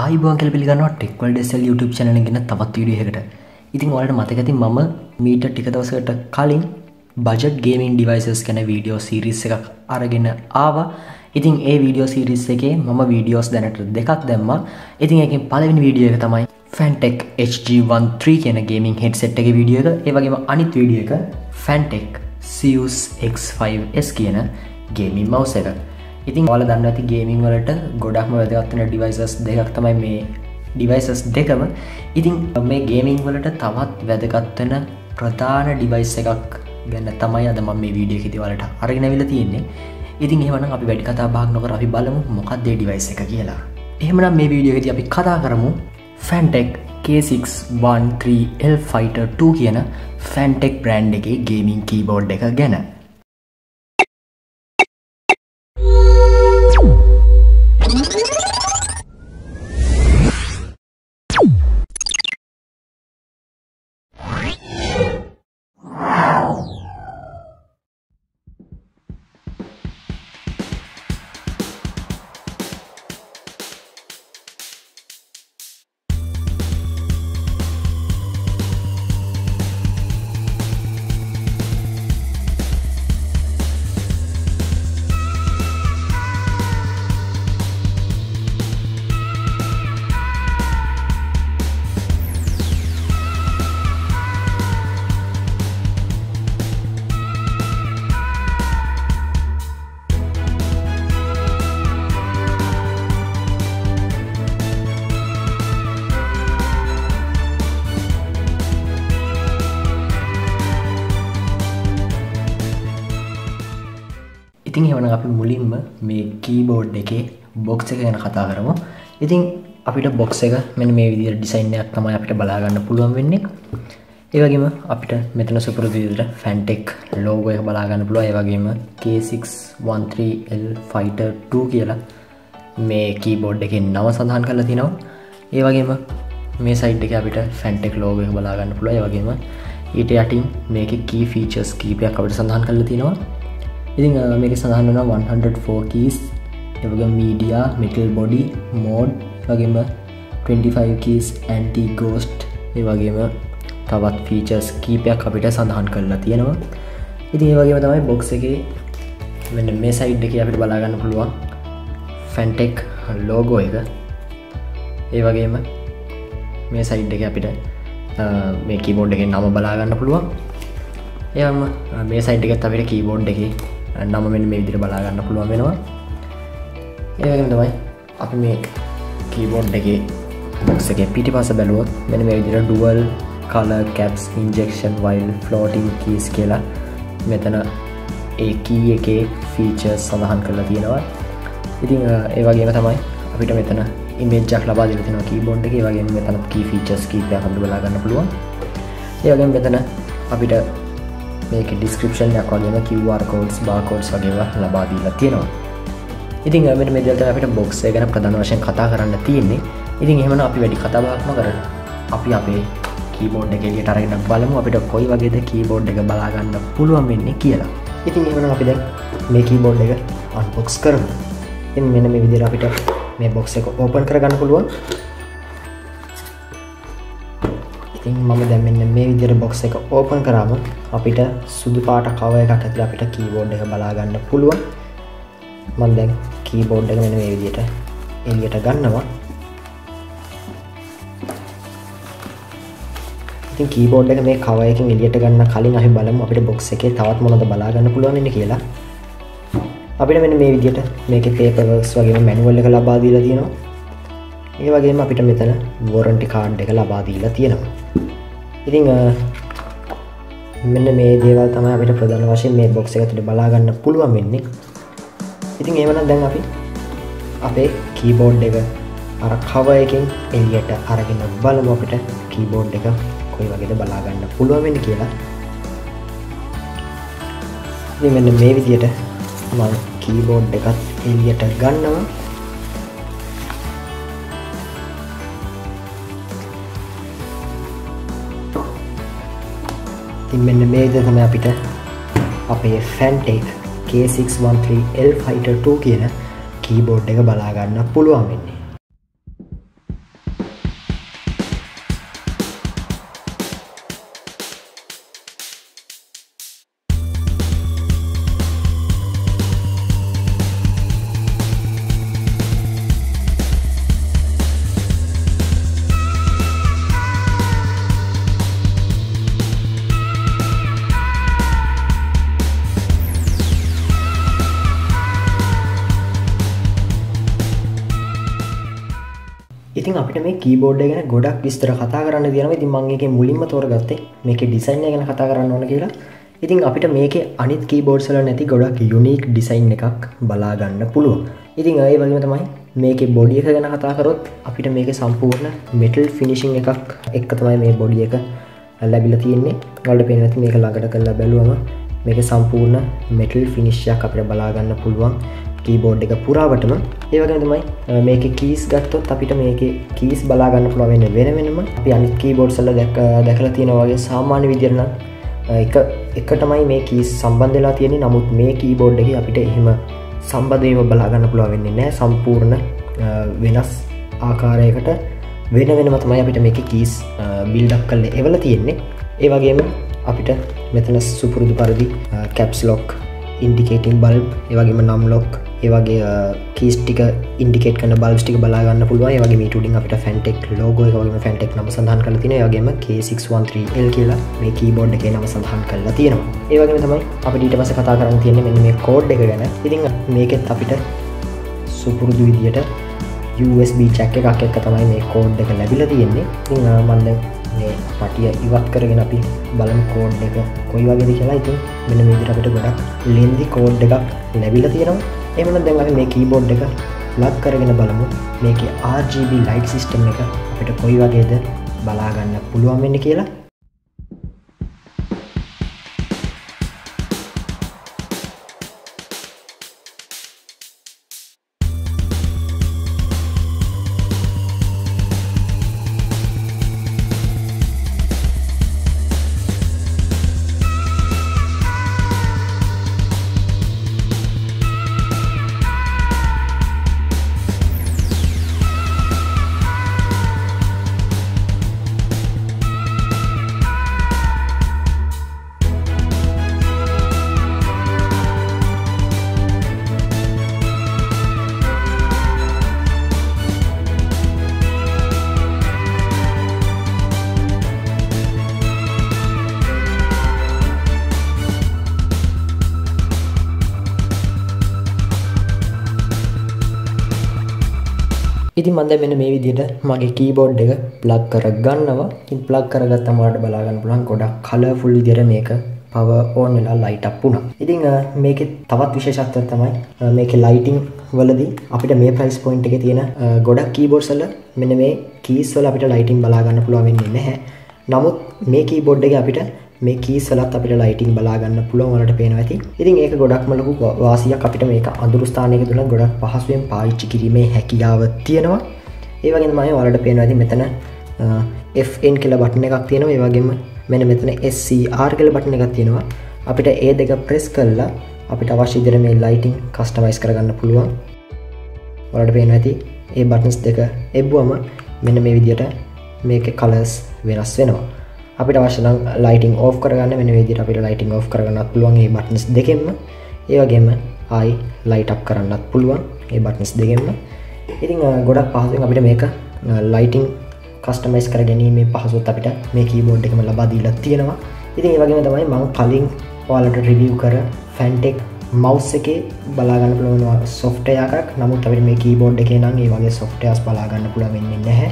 ආයිබෝන්කල් පිළිගන්න ටෙක්වල් ඩෙසල් YouTube චනලගෙන තවත් වීඩියකට ඉතින් ඔලට මතකති මම මීට ටික දවසකට කලින් බජට් ගේමින් ඩිවයිසස් කැන වීඩියෝ සිරිස් එකක් අරගෙන ආවා. ඉතින් ඒ වීඩියෝ සිරිස් එකේ මම වීඩියෝස් දැනට දෙකක් දැම්ම. ඉතින් එකින් පලවිනි වීඩියෝ එක තමයි ෆැන්ටෙක් HG13 කියන ගේමින් හෙඩ්සෙට් එක වීඩියෝ එක. ඒවගේම අනිත් වීඩියෝ එක ෆැන්ටෙක් සියස් X5S කියන ගේමින් මවස එක. ඉතින් ඔල දන්න ඇති ගේමිං වලට ගොඩක්ම වැදගත්වන ඩිවයිසස් දෙකක් තමයි මේ ඩිවයිසස් දෙකම. ඉතින් මේ ගේමිං වලට තවත් වැදගත්වන ප්‍රධාන ඩිවයිස් එකක් ගැන්න තමයි අද මේ වීඩිය හිති වලට අරගෙන විල තියෙන්නේ. ඉතින් එහමන අපි වැඩි කතා භාග නොකර අපි බලමු මොකක්දේ ඩිවයිස් එක කියලා. එහෙමනම් මේ වීඩියෝ හිති අපි කතා කරමු ෆැන්ටෙක් K613L ෆයිට 2 කියන ෆැන්ටෙක් බ්‍රන්් එක ගේමින් කීබෝඩ් එක ගැන. ඉතින් එවන අපි මුලින්ම මේ කීබෝඩ් එකේ බොක්ස එක ගැන කතා කරමු. ඉතින් අපිට බොක්ස එක මෙ මේ විදිර ඩිසයින්යක් තමයි අපිට බලාගන්න පුළුවන් වෙන්නේ. ඒවගේම අපිට මෙතන සුපරදිීදට ෆැන්ටෙක් ලෝගෝ එක බලාගන්න පුළුව ඒවගේම K613L ෆයිට 2 කියලා මේ කීබෝඩ් එක නව සඳහන් කරලා තිනවා ඒවගේම මේ සයිඩ් එක අපිට ෆැන්ටෙක් ලෝග එක බලාගන්න පුළුව ඒවගේම ඊට යටින් මේක කී ෆීචර්ස් කීපයක් අපට සඳහන් කරලා තිනවා ඉතින් මේක සඳහන් වන 104 කීස් එවග මීඩියා මිටල් බොඩි මෝඩ් වගේම 25 කීස් ඇන්ටි ගෝස්ට් ඒ වගේම තවත් ෆීචර්ස් කීපයක් අපිට සඳහන් කරලා තියෙනවා. ඉතින් ඒ වගේම තමයි බොක්ස එක මෙන්න මේ සයිඩ් එක අපිට බලාගන්න පුළුවන් ෆැන්ටෙක් ලෝගෝ එක. ඒ වගේම මේ සයිඩ් එක අපිට මේ කීබෝඩ් එක නම බලාගන්න පුළුවන්. එයම මේ සයිඩ් එකත් අපිට කීබෝඩ් එක නම මෙ මේ විදිර බලාගන්න පුළුවන් වෙනවා. ඒවගම තමයි අපි මේ කීබෝඩ් එක බොක්ස එක පිටි පස බැලුවොත් මෙන මේ විදිර ඩුවල් කල caps injection while floating keys කියලා මෙතන ඒ කී එකේ ෆීචර්ස් සඳහන් කරලා තියෙනවා. ඉතිං ඒවගේම තමයි අපිට මෙතන ඉමේජක් ලබා දෙතින කීබෝඩ් එක. වගේ මෙතන කී ෆීචර්ස් කීපය හඳු බලාගන්න පුළුවන්. ඒවගේ මෙතන අපිට මේක ඩිස්ක්‍රපෂන්යක් වගේම කිවර් කෝඩ්ස් බාකෝඩ්ස් වගේවා ලබාදීලා තියෙනවා. ඉතින් ඇමට මෙදල්ට අපිට බොක්සේ ගැන ප්‍රධන වශයෙන් කතා කරන්න තියෙන්නේ. ඉතින් එහෙමන අපි වැඩි කතාබාක්ම කරන අපි අපේ කීබෝඩ් එක එලියට අරගෙන බලමු. අපිට කොයි වගේද කීබෝඩ් එක බලාගන්න පුළුවන් වෙන්නේ කියලා. ඉතින් එමන අපි දැන් මේ කීබෝඩ් එක අන්බොක්ස් කරමු. ඉතින් මෙන්න මේ විදිහට අපිට මේ බොක්ස් එක ඕපන් කරගන්න පුළුවන්. ඉතින් මම දැමන්න මේ විදිර බොක්ස එක ඕපන් කරාම අපිට සුදු පාට කව එකක් ඇතිල අපිට කීබෝඩ් එක බලාගන්න පුළුවන්. මන් දැන් කීබෝඩ් එක මෙන මේ විදියට එලියට ගන්නවා. ඉතින් කීබෝඩ් එක මේ කවයකින් එලියට ගන්න කලින් අපි බලමු අපිට බොක්ස එකේ තවත් මොනද බලාගන්න පුළුවන් කියලා. අපිට මෙන්න මේ විදියට මේක පේපර්ස් වගේ මැනුවල් එක ලබා දීලා තියෙනවා. ඒ වගේම අපිට මෙතන වොරන්ටි කාඩ් එක ලබා දීලා තියෙනවා. ඉතිං මෙන්න මේ දේවල් තමයි අපිට ප්‍රධාන වශයෙන් මේ බොක්ස එකතුට බලාගන්න පුළුවන් වෙන්නේ. ඉතින් ඒවන දැන් අපි අපේ කීබෝඩ් එක අර කව එකින් එලියට අරගෙන බලමු අපිට කීබෝඩ් එක කොයි වගේද බලාගන්න පුළුවන් වෙන්න කියලා. මෙන්න මේ විදියට මම කීබෝඩ් එකත් එලියට ගන්නවා. ඉතින් මෙන්න මේ විදිහට තමයි අපිට අපේ Fantech K613L Fighter 2 කියන කීබෝඩ් එක බලා ගන්න පුළුවන් වෙන්නේ. ඉතින් අපිට මේ කීබෝඩ් ගැන ගොඩක් විස්තර කතා කරන්න තියෙනව. ඉතින් මංගේ මුලින්ම තෝරගත්තේ මේක ඩිසයින් ගැන කතා කරන්න ඕන කියලා. ඉතින් අපිට මේක අනිත් කීබෝඩ්සල නැති ගොඩක් යුනික් ඩිසයින් එකක් බලාගන්න පුළුව ඉතින් අය වගේම තමයි මේක බොඩිය එක ගැන කතාකරොත් අපිට මේක සම්පූර්ණ මෙටල් ෆිනිශිං එකක් එක්ක තමයි මේ බොඩිය එක ලැබිල තියෙන්නේ. ගොල්ඩ පෙනැති මේක ළඟට කරලා බැලුවම මේක සම්පූර්ණ මෙටල් ෆිනිශ්යක් අපිට බලාගන්න පුළුවන්. කීබෝඩ් එක පුරාවටම. ඒවගෙන තමයි මේක කීස් ගත්තොත් අපිට මේක කීස් බලාගන්න පුළුවෙන්න වෙන වෙනම. අපි අනිත් කීබෝඩ් සල්ල දැක් දැකලා තියෙනවාගේ සාමාන්‍ය විදිරන එක එකටමයි මේ කීස් සම්බන්ධලා තියෙන නමුත් මේ කීබෝඩ් එක අපිට එහෙම සම්බධයම බලාගන්න පුළුව වෙන්නේ නෑ සම්පූර්ණ වෙනස් ආකාරයකට වෙන වෙනම තමයි අපිට මේක කීස් බිල්ඩක් කල්ල එවල තියෙන්නේ. ඒ වගේම අපිට මෙතන සුපුරුදු පරදි කැප්ස්ලොක් ඉන්ඩිකේටින් බල්බ් ඒවගේම නම් ලොක් ඒවගේ කීස්ටික ඉන්ඩිකේට කන බල්ස්ටික බලාගන්න පුළුව ඒවගේ මීටඩින් අපට ෆැන්ටෙක් ලෝගෝ වගේ ෆැන්ටෙක් නම සඳහන් කල තින වගේම K613L කියලා මේ කීබෝඩ් එක නම සඳහන් කරලා තියෙනවා. ඒවගේ තමයි අප ඊට පස කතා කරන්න තියෙන මෙ මේ කෝඩ් එක ගැන. ඉතිං මේකෙත් අපිට සුපුරුදු විදියට USB චැක්ක එකක් එක්ක තමයි මේ කෝඩ් එක ලැබිල තියෙන්නේ. මන්ද මේ පටිය ඉවත් කරගෙන අපි බලම කෝඩ් එක කොයි වගේද කියලා. ඉතින් මෙන විදිරකට ගොඩක් ලෙන්දි කෝඩ් එකක් ලැබිල තියෙනවා. එමන දැන්ග මේ කීබෝඩ් එක ලක් කරගෙන බලමු. මේක RGB ලයිට් සිිස්ටම් එක අපට කොයි වගේද බලාගන්න පුළුවන් වෙන්න කියලා. ඉතින් මන්ද මෙන්න මේ විදිහට මගේ කීබෝඩ් එක ප්ලග් කරගන්නවා. ඉතින් ප්ලග් කරගත්තම ඔයාලට බලා ගන්න පුළුවන් ගොඩක් කලර්ෆුල් විදිහට මේක පවර් ඕන් වෙලා ලයිට් අප් වුණා. ඉතින් මේකේ තවත් විශේෂත්වයක් තමයි මේකේ ලයිටිං වලදී අපිට මේ ප්‍රයිස් පොයින්ට් එකේ තියෙන ගොඩක් කීබෝඩ්ස් වල මෙන්න මේ කීස් වල අපිට ලයිටිං බලා ගන්න පුළුවන් වෙන්නේ නැහැ. නමුත් මේ කීබෝඩ් එකේ අපිට මේ කීසලත් අපිට ලයිටිං බලාගන්න පුළුවන් වලට පේනවා. ඇති ඉතින් ඒක ගොඩක්ම ලොකු වාසියක් අපිට මේක අඳුරු ස්ථානයක තුළ ගොඩක් පහසුවෙන් පාවිච්චි කිරීමේ හැකියාව තියෙනවා. ඒ වගේ මය වලට පේනවා. ඇති මෙතන FN කියලා බටන එකක් තියෙනවා. ඒ වගේම මෙන මෙතන SCR කියල බටන එකක් තියෙනවා. අපිට ඒ දෙක ප්‍රෙස් කල්ලා අපිට අවශ්‍ය ඉදිර මේ ලයිටිං කස්ටමයිස් කරගන්න පුළුවන්. වලට පේන ඇති ඒ බටන්ස් දෙක එබ්බුවම මෙන්න මේ විදියට මේක කලස් වෙනස් වෙනවා. අපිට අවශ්‍යනම් ලයිටිං ඕ් කරගන්න. වෙන විදිට අපිට ලයිටිං ඕ් කරගන්නත් පුළුවන්ගේ බටන්ස් දෙකෙන්ම. ඒවගේම ආයි ලයිටක් කරන්නත් පුළුවන් ඒ බටන්ස් දෙකෙන්ම. ඉතිං ගොඩක් පහසුවෙන් අපිට මේක ලයිටිං කස්ටමයිස් කර ගැනීමේ පහසුත් අපිට මේ කීබෝඩ් එකම ලබාදීලත් තියෙනවා. ඉතින් ඒවගේම තමයි මං කලින් ඔයාලට රිවියව් කර ෆැන්ටෙක් මවස් එක බලාගන්න පුළුවන් සොෆ්ටයකක් නමුත් අපිට මේ කීබෝඩ් එක නම් ඒ වගේ සොෆ්ටයස් බලාගන්න පුළුව වෙන්නේ නැහැ.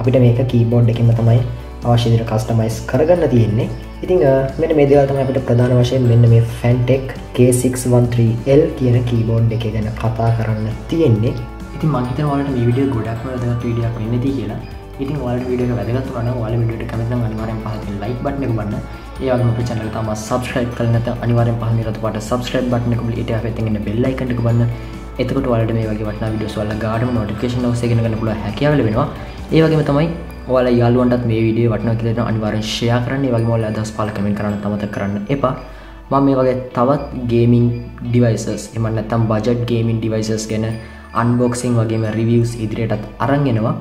අපිට මේක කීබෝඩ් එකම තමයි අවශ්‍යදිර කස්ටමයිස් කරගන්න තියෙන්නේ. ඉතිං මෙට මේදවතම අපට ප්‍රධාන වශයෙන් මෙන්න මේ ෆැන්ටෙක් K613L කියන කීබෝඩ් එක ගැන කතා කරන්න තියෙන්නේ. ඉතින් මහිත වලට විඩිය ගොඩක් වැදගත් විඩියක් වෙන්නති කියලා. ඉතින් වලට විඩිය වැදගත් වන වල විඩට කමත අනිවාරෙන් පහති ලයික් බට්න බන්න ඒවගම චනල තම සබස්ක්‍රයිබ් කරනත අනිවාරෙන් පහනි රතු පට සබස්ක්‍රයිබ් බට්නක ට ඇතිගෙන බෙල්ලයිකට බන්න එතකට වලට මේ වගේ වටන විඩියස් වල ගාඩම නොටිකේෂන් වසගෙන පුල හැකියාවල වෙනවා ඒවගේම තමයි ඔල යාලුවන්ටත් මේ විඩිය වටන කියලෙන අනිවාරෙන් ෂයා කරන්න. වගේ ොල අදස් පාල කමෙන් කරන්න තමත කරන්න. එපා. මම මේ වගේ තවත් ගේමින් ඩිවයිසස් එමන්න නැතම් බජට් ගේමින් ඩිවයිසස් ගැන අන්බොක්සිං වගේම රිවියස් ඉදිරියටත් අරන්ගෙනවා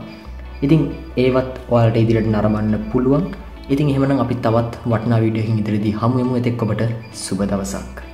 ඉතින් ඒවත් ඔයාලට ඉදිරියට නරමන්න පුළුවන්. ඉතින් එහෙමනම් අපි තවත් වටනා විඩියහින් ඉදිරිදි හමුවමු එතෙක් ඔබට සුබ දවසක්.